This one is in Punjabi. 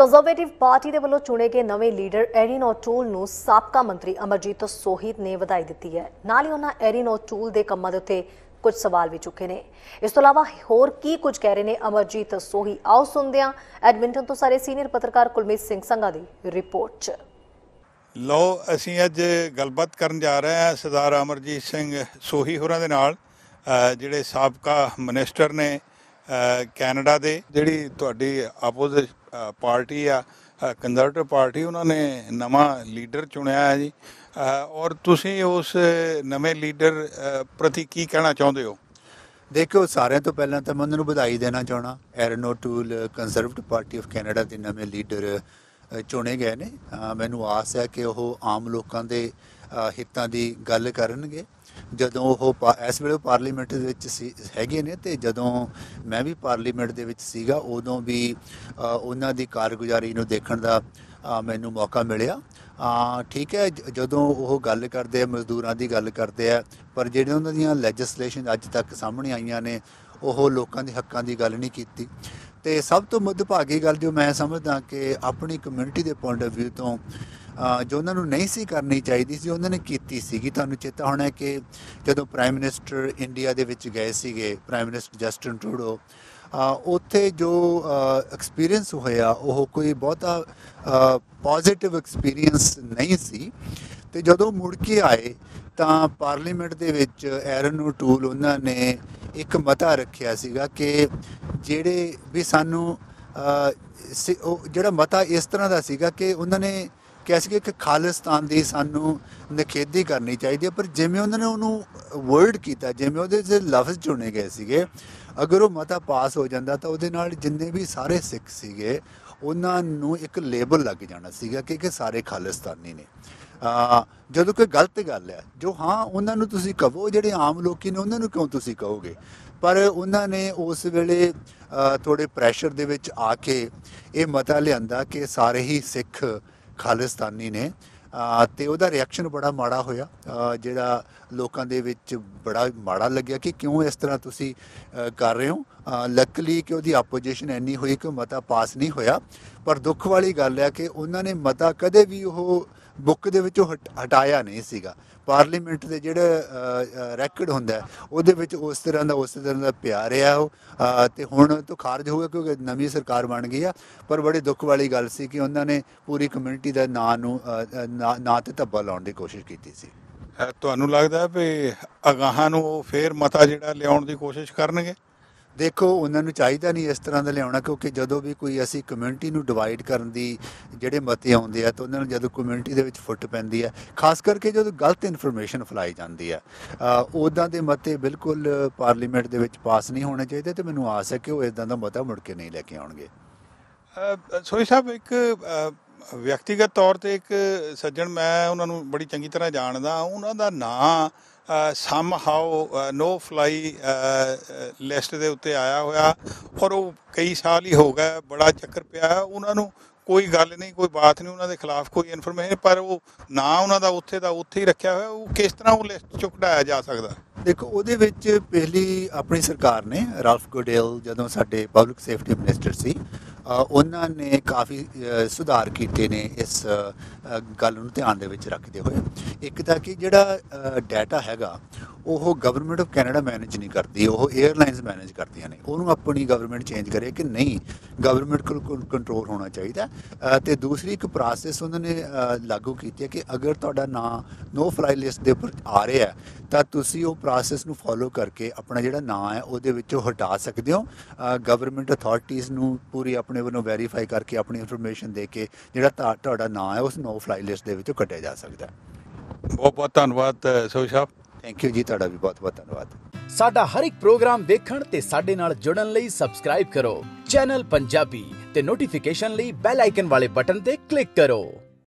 ਕੰਜ਼ਰਵੇਟਿਵ ਪਾਰਟੀ ਦੇ ਵੱਲੋਂ ਚੁਣੇ ਗਏ ਨਵੇਂ ਲੀਡਰ ਐਰੀਨ ਓਟੂਲ ਨੂੰ ਸਾਬਕਾ ਮੰਤਰੀ ਅਮਰਜੀਤ ਸੋਹਿਤ ਨੇ ਵਧਾਈ ਦਿੱਤੀ ਹੈ। ਨਾਲ ਹੀ ਉਹਨਾਂ ਐਰੀਨ ਓਟੂਲ ਦੇ ਕੰਮਾਂ ਦੇ ਉੱਤੇ ਕੁਝ ਸਵਾਲ ਵੀ ਚੁੱਕੇ ਨੇ। ਇਸ ਤੋਂ ਇਲਾਵਾ ਹੋਰ ਕੀ ਕੁਝ ਕਹਿ ਰਹੇ ਨੇ ਅਮਰਜੀਤ ਸੋਹੀ? ਆਓ ਸੁਣਦੇ ਹਾਂ ਐਡਮਿੰਟਨ ਤੋਂ ਸਾਰੇ ਸੀਨੀਅਰ ਪੱਤਰਕਾਰ ਕੁਲਮੀਤ ਸਿੰਘ ਸੰਘਾ ਦੀ ਰਿਪੋਰਟ 'ਚ। ਲਓ, ਅਸੀਂ ਅੱਜ ਗੱਲਬਾਤ ਕਰਨ ਜਾ ਰਹੇ ਹਾਂ ਸਰਦਾਰ ਅਮਰਜੀਤ ਸਿੰਘ ਸੋਹੀ ਹੋਰਾਂ ਦੇ ਨਾਲ ਜਿਹੜੇ ਸਾਬਕਾ ਮਿਨਿਸਟਰ ਨੇ ਕੈਨੇਡਾ ਦੇ, ਜਿਹੜੀ ਤੁਹਾਡੀ ਆਪੋਜ਼ਿਟ ਪਾਰਟੀ ਆ ਕੰਜ਼ਰਵੇਟਿਵ ਪਾਰਟੀ, ਉਹਨਾਂ ਨੇ ਨਵਾਂ ਲੀਡਰ ਚੁਣਿਆ ਹੈ ਜੀ। ਔਰ ਤੁਸੀਂ ਉਸ ਨਵੇਂ ਲੀਡਰ ਪ੍ਰਤੀ ਕੀ ਕਹਿਣਾ ਚਾਹੁੰਦੇ ਹੋ? ਦੇਖੋ, ਸਾਰਿਆਂ ਤੋਂ ਪਹਿਲਾਂ ਤਾਂ ਮੈਂ ਉਹਨਾਂ ਨੂੰ ਵਧਾਈ ਦੇਣਾ ਚਾਹਣਾ Erin O'Toole conservative party of Canada ਦੇ ਨਵੇਂ ਲੀਡਰ ਚੁਣੇ ਗਏ ਨੇ। ਮੈਨੂੰ ਆਸ ਹੈ ਕਿ ਉਹ ਆਮ ਲੋਕਾਂ ਦੇ ਹਿੱਤਾਂ ਦੀ ਗੱਲ ਕਰਨਗੇ। ਜਦੋਂ ਉਹ ਪਾ- ਇਸ ਵੇਲੇ ਉਹ ਪਾਰਲੀਮੈਂਟ ਦੇ ਵਿੱਚ ਸੀ- ਹੈਗੇ ਨੇ ਤੇ ਜਦੋਂ ਮੈਂ ਵੀ ਪਾਰਲੀਮੈਂਟ ਦੇ ਵਿੱਚ ਸੀਗਾ, ਉਦੋਂ ਵੀ ਉਹਨਾਂ ਦੀ ਕਾਰਗੁਜ਼ਾਰੀ ਨੂੰ ਦੇਖਣ ਦਾ ਮੈਨੂੰ ਮੌਕਾ ਮਿਲਿਆ। ਠੀਕ ਹੈ ਜਦੋਂ ਉਹ ਗੱਲ ਕਰਦੇ ਆ, ਮਜ਼ਦੂਰਾਂ ਦੀ ਗੱਲ ਕਰਦੇ ਆ, ਪਰ ਜਿਹੜੇ ਉਹਨਾਂ ਦੀਆਂ ਲੈਜਿਸਲੇਸ਼ਨ ਅੱਜ ਤੱਕ ਸਾਹਮਣੇ ਆਈਆਂ ਨੇ, ਉਹ ਲੋਕਾਂ ਦੇ ਹੱਕਾਂ ਦੀ ਗੱਲ ਨਹੀਂ ਕੀਤੀ। ਤੇ ਸਭ ਤੋਂ ਮੁੱਦਭਾਗੀ ਗੱਲ ਜੋ ਮੈਂ ਸਮਝਦਾ ਕਿ ਆਪਣੀ ਕਮਿਊਨਿਟੀ ਦੇ ਪੁਆਇੰਟ ਆਫ View ਤੋਂ ਜੋ ਉਹਨਾਂ ਨੂੰ ਨਹੀਂ ਸੀ ਕਰਨੀ ਚਾਹੀਦੀ ਸੀ ਉਹਨਾਂ ਨੇ ਕੀਤੀ ਸੀਗੀ। ਤੁਹਾਨੂੰ ਚੇਤਾ ਹੋਣਾ ਕਿ ਜਦੋਂ ਪ੍ਰਾਈਮ ਮਿਨਿਸਟਰ ਇੰਡੀਆ ਦੇ ਵਿੱਚ ਗਏ ਸੀਗੇ ਪ੍ਰਾਈਮ ਮਿਨਿਸਟਰ ਜਸਟਨ ਟਰੂਡੋ ਉੱਥੇ ਜੋ ਐਕਸਪੀਰੀਅੰਸ ਹੋਇਆ ਉਹ ਕੋਈ ਬਹੁਤਾ ਪੋਜ਼ਿਟਿਵ ਐਕਸਪੀਰੀਅੰਸ ਨਹੀਂ ਸੀ। ਤੇ ਜਦੋਂ ਮੁੜ ਕੇ ਆਏ ਤਾਂ ਪਾਰਲੀਮੈਂਟ ਦੇ ਵਿੱਚ ਐਰਨ ਟੂਲ ਉਹਨਾਂ ਨੇ ਇੱਕ ਮਤਾ ਰੱਖਿਆ ਸੀਗਾ ਕਿ ਜਿਹੜੇ ਵੀ ਸਾਨੂੰ ਅ, ਉਹ ਜਿਹੜਾ ਮਤਾ ਇਸ ਤਰ੍ਹਾਂ ਦਾ ਸੀਗਾ ਕਿ ਉਹਨਾਂ ਨੇ ਕਿਹਾ ਸੀ ਕਿ ਖਾਲਿਸਤਾਨ ਦੀ ਸਾਨੂੰ ਨਖੇਦੀ ਕਰਨੀ ਚਾਹੀਦੀ ਹੈ ਪਰ ਜਿਵੇਂ ਉਹਨਾਂ ਨੇ ਉਹਨੂੰ ਵਰਡ ਕੀਤਾ ਜਿਵੇਂ ਉਹਦੇ ਦੇ ਲਫ਼ਜ਼ ਚੁਣੇ ਗਏ ਸੀਗੇ ਅਗਰ ਉਹ ਮਤਾ ਪਾਸ ਹੋ ਜਾਂਦਾ ਤਾਂ ਉਹਦੇ ਨਾਲ ਜਿੰਨੇ ਵੀ ਸਾਰੇ ਸਿੱਖ ਸੀਗੇ ਉਹਨਾਂ ਨੂੰ ਇੱਕ ਲੇਬਲ ਲੱਗ ਜਾਣਾ ਸੀਗਾ ਕਿ ਕਿ ਸਾਰੇ ਖਾਲਿਸਤਾਨੀ ਨੇ। ਜਦੋਂ ਕੋਈ ਗਲਤ ਗੱਲ ਹੈ ਜੋ ਹਾਂ ਉਹਨਾਂ ਨੂੰ ਤੁਸੀਂ ਕਹੋ ਜਿਹੜੇ ਆਮ ਲੋਕੀ ਨੇ ਉਹਨਾਂ ਨੂੰ ਕਿਉਂ ਤੁਸੀਂ ਕਹੋਗੇ? ਪਰ ਉਹਨਾਂ ਨੇ ਉਸ ਵੇਲੇ ਅ, ਥੋੜੇ ਪ੍ਰੈਸ਼ਰ ਦੇ ਵਿੱਚ ਆ ਕੇ ਇਹ ਮਤਾ ਲਿਆਂਦਾ ਕਿ ਸਾਰੇ ਹੀ ਸਿੱਖ ਖਾਲਿਸਤਾਨੀ ਨੇ। ਅ, ਤੇ ਉਹਦਾ ਰਿਐਕਸ਼ਨ ਬੜਾ ਮਾੜਾ ਹੋਇਆ। ਜਿਹੜਾ ਲੋਕਾਂ ਦੇ ਵਿੱਚ ਬੜਾ ਮਾੜਾ ਲੱਗਿਆ ਕਿ ਕਿਉਂ ਇਸ ਤਰ੍ਹਾਂ ਤੁਸੀਂ ਕਰ ਰਹੇ ਹੋ? ਲੱਕਲੀ ਕਿ ਉਹਦੀ ਆਪੋਜੀਸ਼ਨ ਇੰਨੀ ਹੋਈ ਕਿ ਉਹ ਮਤਾ ਪਾਸ ਨਹੀਂ ਹੋਇਆ। ਪਰ ਦੁੱਖ ਵਾਲੀ ਗੱਲ ਹੈ ਕਿ ਉਹਨਾਂ ਨੇ ਮਤਾ ਕਦੇ ਵੀ ਉਹ ਬੁੱਕ ਦੇ ਵਿੱਚੋਂ ਹਟ- ਹਟਾਇਆ ਨਹੀਂ ਸੀਗਾ। ਪਾਰਲੀਮੈਂਟ ਦੇ ਜਿਹੜਾ ਰੈਕੋਰਡ ਹੁੰਦਾ ਉਹਦੇ ਵਿੱਚ ਉਸ ਤਰ੍ਹਾਂ ਦਾ ਉਸ ਤਰ੍ਹਾਂ ਦਾ ਪਿਆਰ ਰਿਹਾ ਉਹ। ਅ, ਤੇ ਹੁਣ ਤੋਂ ਖਾਰਜ ਹੋ ਗਿਆ ਕਿਉਂਕਿ ਨਵੀਂ ਸਰਕਾਰ ਬਣ ਗਈ ਆ। ਪਰ ਬੜੇ ਦੁੱਖ ਵਾਲੀ ਗੱਲ ਸੀ ਕਿ ਉਹਨਾਂ ਨੇ ਪੂਰੀ ਕਮਿਊਨਿਟੀ ਦਾ ਨਾਂ ਨੂੰ ਅ, ਨਾਂ ਤੇ ਧੱਬਾ ਲਾਉਣ ਦੀ ਕੋਸ਼ਿਸ਼ ਕੀਤੀ ਸੀ। ਤੁਹਾਨੂੰ ਲੱਗਦਾ ਵੀ ਅਗਾਹਾਂ ਨੂੰ ਉਹ ਫੇਰ ਮਤਾ ਜਿਹੜਾ ਲਿਆਉਣ ਦੀ ਕੋਸ਼ਿਸ਼ ਕਰਨਗੇ? ਦੇਖੋ ਉਹਨਾਂ ਨੂੰ ਚਾਹੀਦਾ ਨਹੀਂ ਇਸ ਤਰ੍ਹਾਂ ਦਾ ਲਿਆਉਣਾ ਕਿਉਂਕਿ ਜਦੋਂ ਵੀ ਕੋਈ ਅਸੀਂ ਕਮਿਊਨਿਟੀ ਨੂੰ ਡਿਵਾਈਡ ਕਰਨ ਦੀ ਜਿਹੜੇ ਮਤੇ ਆਉਂਦੇ ਆ ਤਾਂ ਉਹਨਾਂ ਨੂੰ ਜਦੋਂ ਕਮਿਊਨਿਟੀ ਦੇ ਵਿੱਚ ਫੁੱਟ ਪੈਂਦੀ ਹੈ ਖਾਸ ਕਰਕੇ ਜਦੋਂ ਗਲਤ ਇਨਫੋਰਮੇਸ਼ਨ ਫੈਲਾਈ ਜਾਂਦੀ ਆ ਉਦਾਂ ਦੇ ਮਤੇ ਬਿਲਕੁਲ ਪਾਰਲੀਮੈਂਟ ਦੇ ਵਿੱਚ ਪਾਸ ਨਹੀਂ ਹੋਣੇ ਚਾਹੀਦੇ ਤੇ ਮੈਨੂੰ ਆਸ ਹੈ ਕਿ ਉਹ ਇਦਾਂ ਦਾ ਮਤਾ ਮੁੜ ਕੇ ਨਹੀਂ ਲੈ ਕੇ ਆਉਣਗੇ। ਅ, ਸੋਈ ਸਾਹਿਬ ਇੱਕ ਵਿਅਕਤੀਗਤ ਤੌਰ ਤੇ ਇੱਕ ਸੱਜਣ ਮੈਂ ਉਹਨਾਂ ਨੂੰ ਬੜੀ ਚੰਗੀ ਤਰ੍ਹਾਂ ਜਾਣਦਾ ਉਹਨਾਂ ਦਾ ਨਾਂ somehow no fly list ਦੇ ਉੱਤੇ ਆਇਆ ਹੋਇਆ ਔਰ ਉਹ ਕਈ ਸਾਲ ਹੀ ਹੋ ਗਏ, ਬੜਾ ਚੱਕਰ ਪਿਆ। ਉਹਨਾਂ ਨੂੰ ਕੋਈ ਗੱਲ ਨਹੀਂ, ਕੋਈ ਬਾਤ ਨਹੀਂ, ਉਹਨਾਂ ਦੇ ਖਿਲਾਫ ਕੋਈ ਇਨਫੋਰਮੇਸ਼ਨ ਪਰ ਉਹ ਨਾ ਉਹਨਾਂ ਦਾ ਉੱਥੇ ਦਾ ਉੱਥੇ ਹੀ ਰੱਖਿਆ ਹੋਇਆ, ਉਹ ਕਿਸ ਤਰ੍ਹਾਂ ਉਹ ਲਿਸਟ ਚੋਂ ਕਢਾਇਆ ਜਾ ਸਕਦਾ? ਦੇਖੋ, ਉਹਦੇ ਵਿੱਚ ਪਹਿਲੀ ਆਪਣੀ ਸਰਕਾਰ ਨੇ, ਰਾਲਫ ਗੋਡੇਲ, ਜਦੋਂ ਸਾਡੇ ਪਬਲਿਕ ਸੇਫਟੀ ਮਿਨਿਸਟਰ ਸੀ ਉਹਨਾਂ ਨੇ ਕਾਫੀ ਸੁਧਾਰ ਕੀਤੇ ਨੇ ਇਸ ਗੱਲ ਨੂੰ ਧਿਆਨ ਦੇ ਵਿੱਚ ਰੱਖਦੇ ਹੋਏ। ਇੱਕ ਤਾਂ ਕਿ ਜਿਹੜਾ ਡਾਟਾ ਹੈਗਾ ਉਹ ਗਵਰਨਮੈਂਟ ਆਫ ਕੈਨੇਡਾ ਮੈਨੇਜ ਨਹੀਂ ਕਰਦੀ ਉਹ 에ਅਰਲਾਈਨਸ ਮੈਨੇਜ ਕਰਦੀਆਂ ਨੇ। ਉਹਨੂੰ ਆਪਣੀ ਗਵਰਨਮੈਂਟ ਚੇਂਜ ਕਰੇ ਕਿ ਨਹੀਂ ਗਵਰਨਮੈਂਟ ਕੋਲ ਕੰਟਰੋਲ ਹੋਣਾ ਚਾਹੀਦਾ। ਅ, ਤੇ ਦੂਸਰੀ ਇੱਕ ਪ੍ਰੋਸੈਸ ਉਹਨਾਂ ਨੇ ਲਾਗੂ ਕੀਤੀ ਹੈ ਕਿ ਅਗਰ ਤੁਹਾਡਾ ਨਾਂ ਨੋ ਫਲਾਈ ਲਿਸਟ ਦੇ ਉੱਪਰ ਆ ਰਿਹਾ ਹੈ, ਤਾਂ ਤੁਸੀਂ ਉਹ ਪ੍ਰੋਸੈਸ ਨੂੰ ਫੋਲੋ ਕਰਕੇ ਆਪਣਾ ਜਿਹੜਾ ਨਾਂ ਹੈ ਉਹਦੇ ਵਿੱਚੋਂ ਹਟਾ ਸਕਦੇ ਹੋ। ਗਵਰਨਮੈਂਟ ਅਥਾਰਟੀਆਂ ਨੂੰ ਪੂਰੀ ਆਪਣੇ ਵੱਲੋਂ ਵੈਰੀਫਾਈ ਕਰਕੇ ਆਪਣੀ ਇਨਫੋਰਮੇਸ਼ਨ ਦੇ ਕੇ ਜਿਹੜਾ ਤੁਹਾ- ਤੁਹਾਡਾ ਨਾਂ ਹੈ ਉਸ ਨੋ ਫਲਾਈ ਲਿਸਟ ਦੇ ਵਿੱਚੋਂ ਕੱਢਿਆ ਜਾ ਸਕਦਾ ਹੈ। ਬਹੁਤ ਬਹੁਤ ਧੰਨਵਾਦ ਸੋਈ ਸਾਹਿਬ ਥੈਂਕ ਯੂ ਜੀ, ਤੁਹਾਡਾ ਵੀ ਬਹੁਤ ਬਹੁਤ ਧੰਨਵਾਦ। ਸਾਡਾ ਹਰ ਇੱਕ ਪ੍ਰੋਗਰਾਮ ਦੇਖਣ ਤੇ ਸਾਡੇ ਨਾਲ ਜੁੜਨ ਲਈ ਸਬਸਕ੍ਰਾਈਬ ਕਰੋ। ਚੈਨਲ ਪੰਜਾਬੀ ਤੇ ਨੋਟੀਫਿਕੇਸ਼ਨ ਲਈ ਬੈਲ ਆਈਕਨ ਵਾਲੇ ਬਟਨ ਤੇ ਕਲਿੱਕ ਕਰੋ।